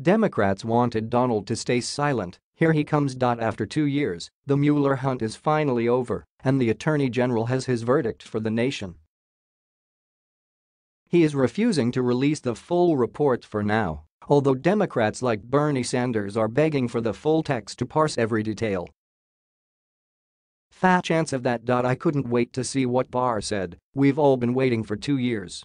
Democrats wanted Donald to stay silent, here he comes. After two years, the Mueller hunt is finally over, and the Attorney General has his verdict for the nation. He is refusing to release the full report for now, although Democrats like Bernie Sanders are begging for the full text to parse every detail. Fat chance of that. I couldn't wait to see what Barr said, we've all been waiting for two years.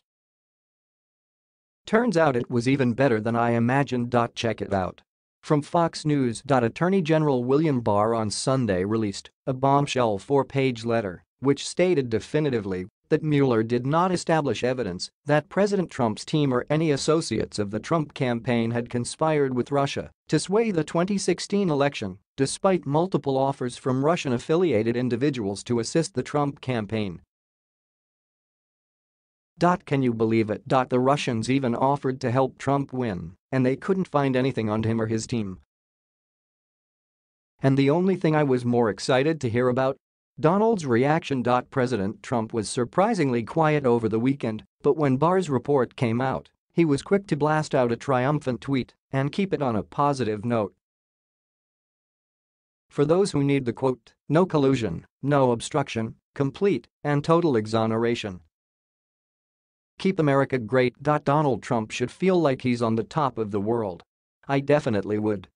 Turns out it was even better than I imagined. Check it out. From Fox News. Attorney General William Barr on Sunday released a bombshell four-page letter which stated definitively that Mueller did not establish evidence that President Trump's team or any associates of the Trump campaign had conspired with Russia to sway the 2016 election, despite multiple offers from Russian-affiliated individuals to assist the Trump campaign. Can you believe it? The Russians even offered to help Trump win, and they couldn't find anything on him or his team. And the only thing I was more excited to hear about? Donald's reaction. President Trump was surprisingly quiet over the weekend, but when Barr's report came out, he was quick to blast out a triumphant tweet and keep it on a positive note. For those who need the quote, no collusion, no obstruction, complete and total exoneration, Keep America great. Donald Trump should feel like he's on the top of the world. I definitely would.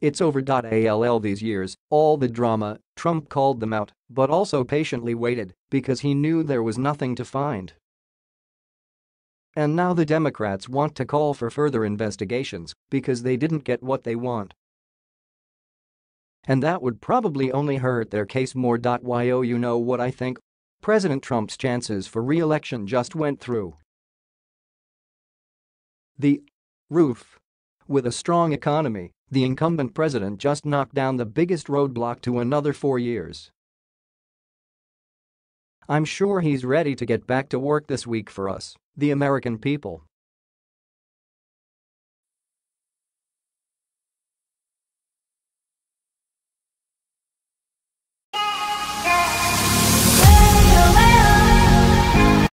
It's over. All these years, all the drama, Trump called them out, but also patiently waited because he knew there was nothing to find. And now the Democrats want to call for further investigations because they didn't get what they want. And that would probably only hurt their case more. Yo, you know what I think? President Trump's chances for re-election just went through the roof. With a strong economy, the incumbent president just knocked down the biggest roadblock to another four years. I'm sure he's ready to get back to work this week for us, the American people.